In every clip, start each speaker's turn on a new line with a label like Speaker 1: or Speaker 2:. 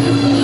Speaker 1: Thank you.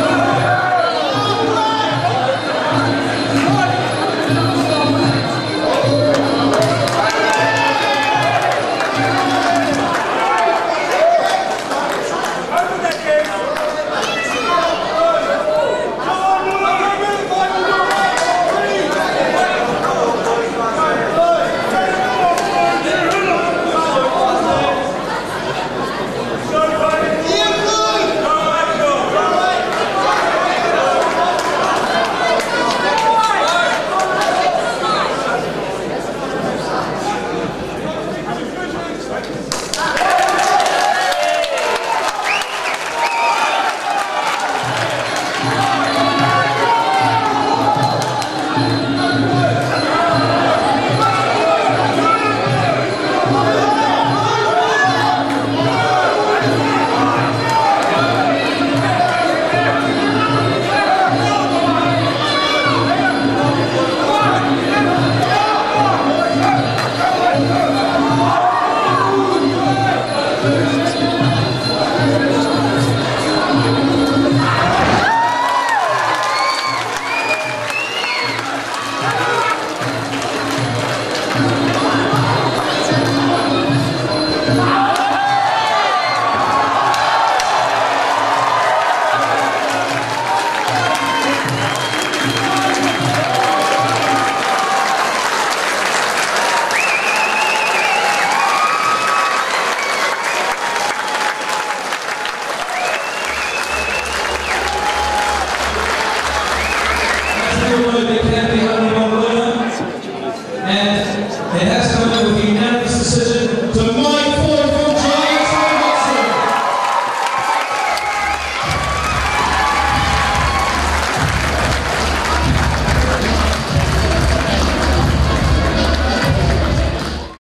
Speaker 1: Hallelujah.